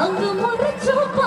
Aldım orada çok